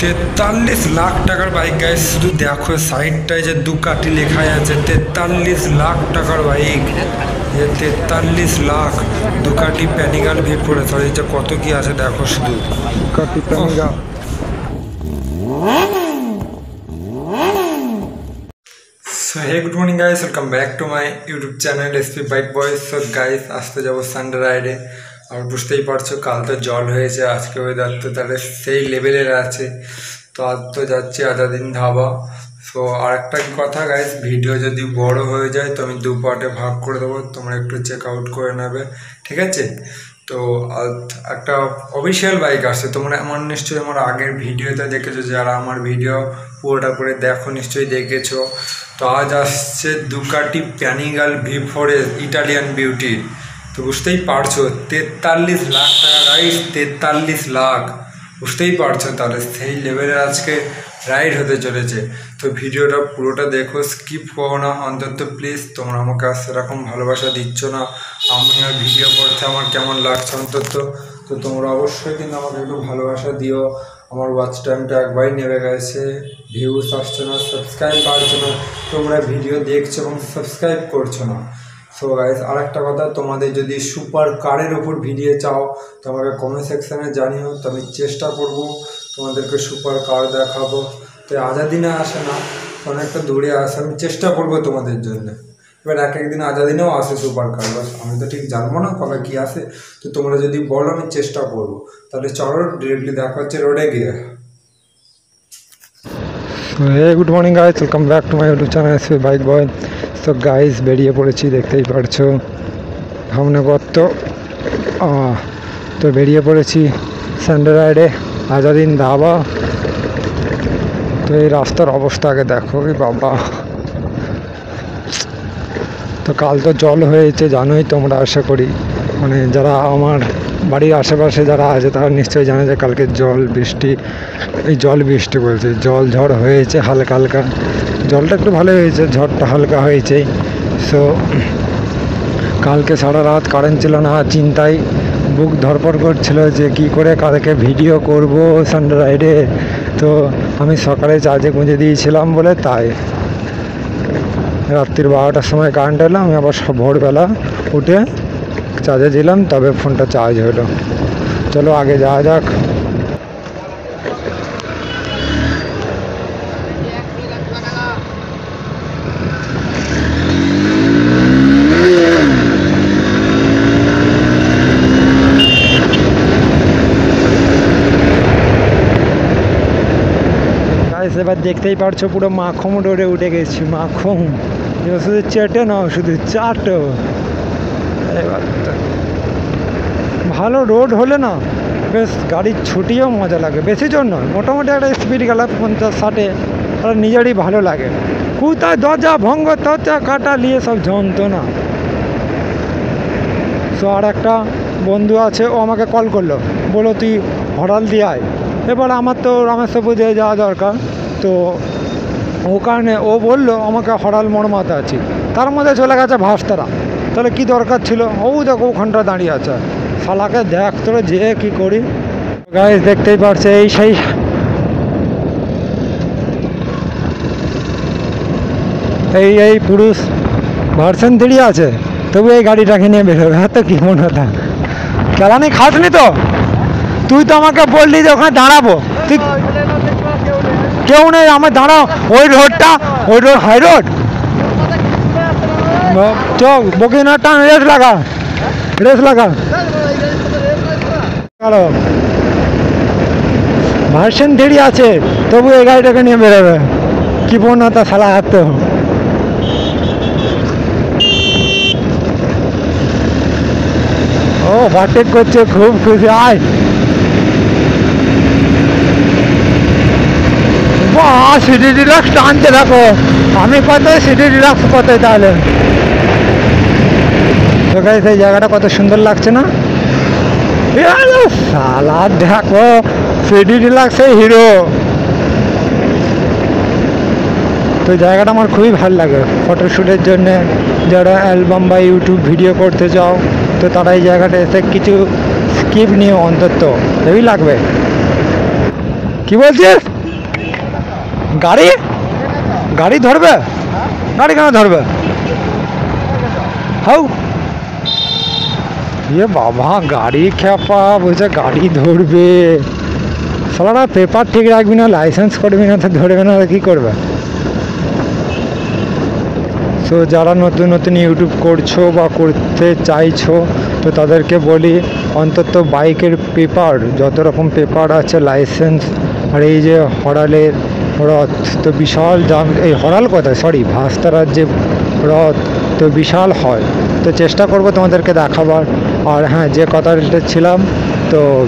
তেতাল্লিশ লাখ টাকার bike guys শুধু দেখো সাইডটায় যে দু দুকাটি লেখা আছে তেতাল্লিশ লাখ টাকার বাইক। যে তেতাল্লিশ লাখ দু দুকাটি প্যানিগাল ভি করে সরি যে কত কি আছে দেখো শুধু। Ducati Panigale so hey good morning guys welcome back to my YouTube channel SP bike boys so guys আসতে যাব সানডে রাইডে আর বুঝতেই পারছ, কাল তো জল হয়েছে, আজকে ওয়েদার তো তাহলে সেই লেভেলের আছে। তো আজ তো যাচ্ছি আজাদিন ধাবা। সো আর একটা কথা গাইস ভিডিও যদি বড় হয়ে যায় তো আমি দু পার্টে ভাগ করে দেবো, তোমরা একটু চেক আউট করে নেবে, ঠিক আছে? তো একটা অফিসিয়াল বাইক আসছে, তোমরা আমার নিশ্চয়ই আমার আগের ভিডিওতে দেখেছ, যারা আমার ভিডিও পুরোটা করে দেখো, নিশ্চয়ই দেখেছ। তো আজ আসছে Ducati Panigale V four S Italian beauty তো বুঝতেই পারছ, তেতাল্লিশ লাখ টাকা রাইড তেতাল্লিশ লাখ। বুঝতেই পারছ তাহলে, সেই লেভেলের আজকে রাইড হতে চলেছে। তো ভিডিওটা পুরোটা দেখো স্কিপ করো না, অন্তত প্লিজ তোমরা আমাকে আর সেরকম ভালোবাসা দিচ্ছ না। আমি আর ভিডিও করতে আমার কেমন লাগছে অন্তত? তো তোমরা অবশ্যই কিন্তু আমাকে একটু ভালোবাসা দিও। আমার ওয়াচ টাইমটা একবারই নেমে গেছে ভিউস আসছে না সাবস্ক্রাইব বাড়ছে না। তোমরা ভিডিও দেখছ এবং সাবস্ক্রাইব করছ না। সো গাইস আর একটা কথা, তোমাদের যদি সুপার কারের ওপর ভিডিও চাও, তো আমাকে কমেন্ট সেকশানে জানিও, তো আমি চেষ্টা করব তোমাদেরকে সুপার কার দেখাবো। তো আজাদিনে আসে না অনেকটা দূরে আসে, আমি চেষ্টা করব তোমাদের জন্য। এবার এক একদিন আজাদিনেও আসে সুপার কার বাস আমি তো ঠিক জানব না কবে কী আসে, তো তোমরা যদি বলো, আমি চেষ্টা করব। তাহলে চলো ডিরেক্টলি দেখা হচ্ছে রোডে গিয়ে। Good morning guys welcome back to my YouTube channel bike boy তো গাইস বেরিয়ে পড়েছি দেখতেই পারছ। আহ, তো বেরিয়ে পড়েছি সানডে রাইডে আজাদিন ধাবা। তো এই রাস্তার অবস্থা আগে দেখো বাবা। তো কাল তো জল হয়েছে জানোই তোমরা আশা করি। মানে যারা আমার বাড়ির আশেপাশে যারা আছে, তারা নিশ্চয়ই জানে যে কালকে জল বৃষ্টি, এই জল বৃষ্টি বলছে। জল ঝড় হয়েছে হালকা হালকা। জলটা একটু ভালো হয়েছে, ঝড়টা হালকা হয়েছে। সো কালকে সারা রাত কারেন্ট ছিল না, চিন্তায় বুক ধরপড় করছিল যে কি করে কালকে ভিডিও করব সানরাইডে তো আমি সকালে চার্জে গুঁজে দিয়েছিলাম বলে তাই। রাত্রির বারোটার সময় কারেন্ট এলো, আমি আবার সব ভোরবেলা উঠে চার্জে দিলাম তবে ফোনটা চার্জ হলো। চলো আগে যাওয়া যাক। এবার দেখতেই পারছ পুরো মাখম রোডে উঠে গেছি, মাখম। শুধু চেটে না, শুধু চাটো। এবার ভালো রোড হলে না, বেশ গাড়ির ছুটিও মজা লাগে। বেশি জন নয়, মোটামুটি একটা স্পিড গেলে পঞ্চাশ, ষাটে। আর নিজেরই ভালো লাগে। কোথায় দরজা ভঙ্গ তরজা কাটা নিয়ে সব যন্ত্রণা। তো আর একটা বন্ধু আছে, ও আমাকে কল করল। বলো তুই হরাল দিয়ে আয়। এবার আমার তো রামেশ্বর দিয়ে যাওয়া দরকার। তো ও কারণে ও বলল, আমাকে হরাল মর্মাতে আছি তার মধ্যে চলে গেছে ভাস্তারা। তাহলে কি দরকার ছিল? ও দেখো, ওখানটা দাঁড়িয়ে আছে। শালাকে দেখ তোরে যে কি করি। গাইজ দেখতেই পারছে, এই সেই এই এই পুরুষ ভার্সন থ্রি আছে, তবু এই গাড়িটাকে নিয়ে বেরোবে হ্যাঁ তো কি মনে হতো চালানি খাসনি তো? তুই তো আমাকে বললি যে ওখানে দাঁড়াবো। তুই কেউ নেই, আমার দাঁড়াও। ওই রোডটা ওই রোড হাই রোড চল বকি না, টান, রেস লাগা। রেস লাগা। ভার্সন দেরি আছে, তবু এই গাড়িটাকে নিয়ে বেরোবে। কি পূর্ণতা সালা হাত ও ওভারটেক করছে, খুব খুশি। আয়। সিটি ডিলাক্স টানতে দেখো। আমি কত সিটি ডিলাক্স কত তাহলে? তো গাইস জায়গাটা কত সুন্দর লাগছে না? সালা দেখো সিটি ডিলাক্সের হিরো তো জায়গাটা আমার খুবই ভালো লাগে। ফটোশ্যুটের জন্য যারা অ্যালবাম বা ইউটিউব ভিডিও করতে চাও, তো তারা এই জায়গাটা এসে কিছু স্কিপ নিয়ে অন্তত। হেভি লাগবে। কি বলছিস? গাড়ি? গাড়ি ধরবে? গাড়ি কেন ধরবে? হাউ? ইয়ে বাবা, গাড়ি খেপা বলছে গাড়ি ধরবে। সালারা পেপার ঠিক রাখবি না লাইসেন্স করবি না, তো ধরবে না কী করবে? সো যারা নতুন নতুন ইউটিউব করছ বা করতে চাইছো, তো তাদেরকে বলি, অন্তত বাইকের পেপার যত রকম পেপার আছে লাইসেন্স আর এই যে হরালের রথ তো বিশাল দাম এই হরাল কথা সরি ভাস্তারার যে রথ তো বিশাল হয়। তো চেষ্টা করব তোমাদেরকে দেখাবার। আর হ্যাঁ যে কথাটা ছিলাম, তো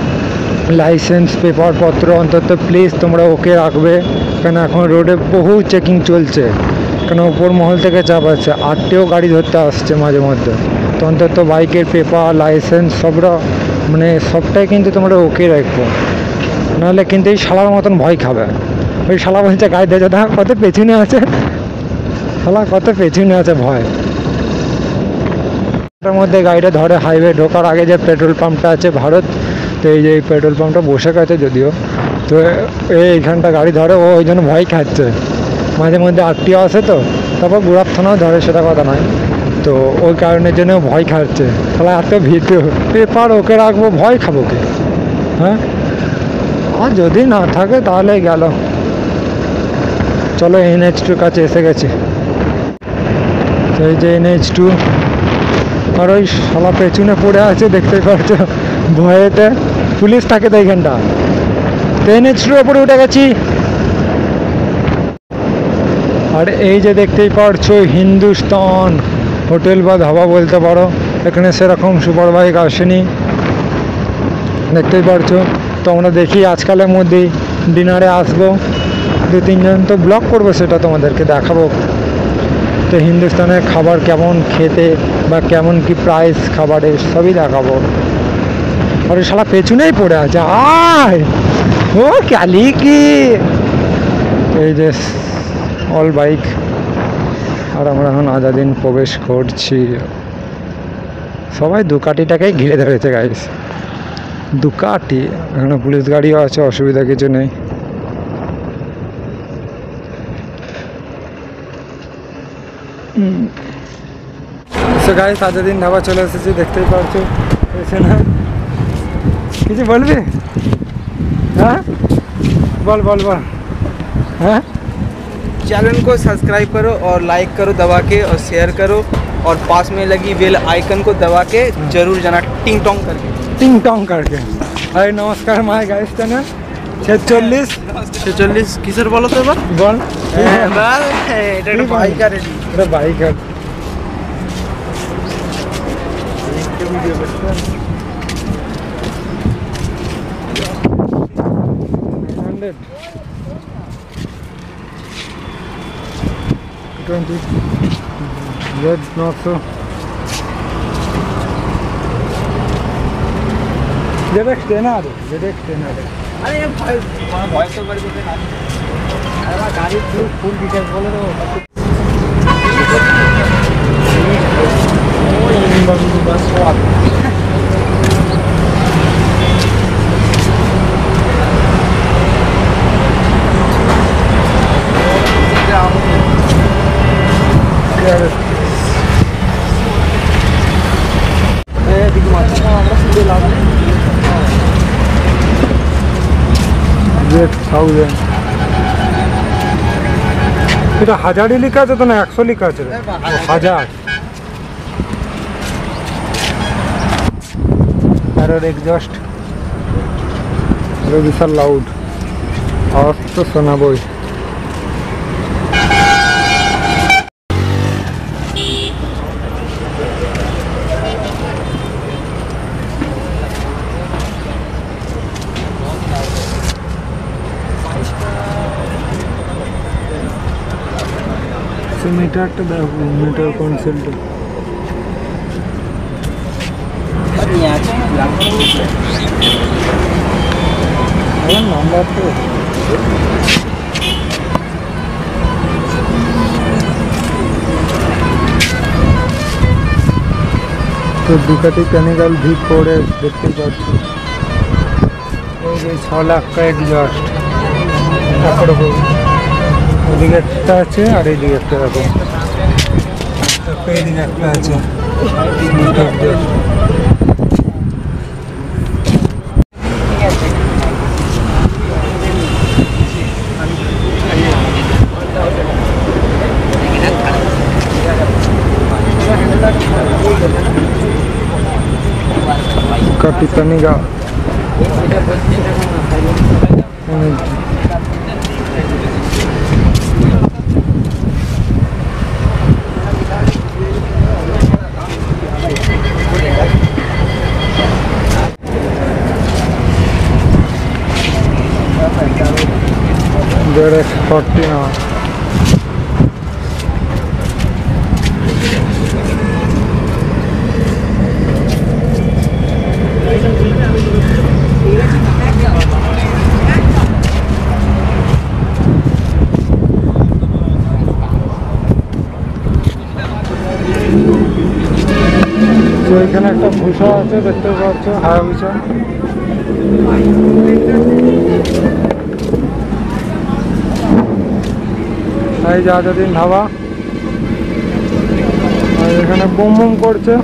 লাইসেন্স পেপারপত্র অন্তত প্লিজ তোমরা ওকে রাখবে। কেন এখন রোডে বহু চেকিং চলছে। কেন উপর মহল থেকে চাপ আছে? আটটেও গাড়ি ধরতে আসছে মাঝে মধ্যে। তো অন্তত বাইকের পেপার লাইসেন্স সবরা মানে সবটাই কিন্তু তোমরা ওকে রাখব। নাহলে কিন্তু এই শালার মতন ভয় খাবে। ওই শালা বলছে গাড়ি দিয়ে দাদা কত পেছনে আছে। শালা কত পেছনে আছে, ভয়। তার মধ্যে গাড়িটা ধরে হাইওয়ে ঢোকার আগে যে পেট্রোল পাম্পটা আছে ভারত, তো এই যে পেট্রোল পাম্পটা বসে গেছে যদিও, তো এই এইখানটা গাড়ি ধরে, ও ওই জন্য ভয় খাচ্ছে। মাঝে মধ্যে আটটিও আসে তো, তারপর বুড়ার থানাও ধরে, সেটা কথা নয়। তো ওই কারণের জন্য ভয় খাচ্ছে। তাহলে এত ভীতু। পেপার ওকে রাখব, ভয় খাব কি? হ্যাঁ? আর যদি না থাকে, তাহলে গেল। চলো এন এইচ টুর কাছে এসে গেছে। এই যে এন এইচ টু আর ওই শালা পেছনে পড়ে আছে দেখতে পাচ্ছ, ভয়েতে। পুলিশ থাকে তো এইখানটা। তো এনএইচ টুর ওপরে উঠে গেছি। আর এই যে দেখতেই পারছ, হিন্দুস্তান। হোটেল বা ধাবা বলতে পারো, এখানে সেরকম সুপার বাইক আসেনি। দেখতেই পারছ, তো আমরা দেখি আজকালের মধ্যেই ডিনারে আসব। দু তিনজন তো ব্লগ করব সেটা তোমাদেরকে দেখাবো। তো হিন্দুস্তানের খাবার কেমন খেতে বা কেমন কি প্রাইস খাবারের সবই দেখাবো। আর শালা পেছনেই পড়ে আছে, আয়! ও ক্যালি কি? এই যে অল বাইক আর আমরা এখন আজাদিন প্রবেশ করছি। সবাই দুকাটিটাকেই ঘিরে ধরেছে গাইস দুকাটি, এখানে পুলিশ গাড়িও আছে, অসুবিধা কিছু নেই। সো গাইস আজাদিন ধাবা চলে এসেছি দেখতেই পারছো এসে না কিছু বলবি হ্যাঁ বল বল বল হ্যাঁ चैनल को सब्सक्राइब करो और लाइक करो दबा के और शेयर करो और पास में लगी बेल आइकन को दबा के जरूर जाना टिंग टोंग करके টিং টং করকে আরে নমস্কার মাই গাইস চ্যানেল ছেচল্লিশ। ছেচল্লিশ কিসের বলো তো এবার? বল। এটা একটা বাইকার এটা। বাইক আর। হান্ড্রেড টোয়েন্টি রেড নশো Z X ten R Z X ten R আরে ভাই তোমার ভয়েস ওভার করতে না আরে গাড়ির ফুল ফুল ডিটেলস বলে দেবো আমরা শুনতে লাভ নেই জেড থাউজেন্ড এটা হাজারই লেখা আছে তো না? একশো লেখা আছে? হাজার। আর এক্সস্ট বিশাল লাউড আওয়াজ তো শোনাবই। সে মিটারটা দেখো মিটার কনসেলটা আমার নাম্বার তো তো দুকাটি ক্যানিক্যাল ভিপ করে দেখতে পাচ্ছি এই যে ছ লাখ কা এক্সস্ট ওরকম ওদিকে একটা আছে আর এইদিকে একটা দেখো। একটা এইদিকে একটা আছে। দুটো মানে দেড় ফর্টি না তো এখানে একটা ভূষা আছে দেখতে পাচ্ছ হায়া এই আজাদিন ধাবা। আর এখানে বুম বুম করছে।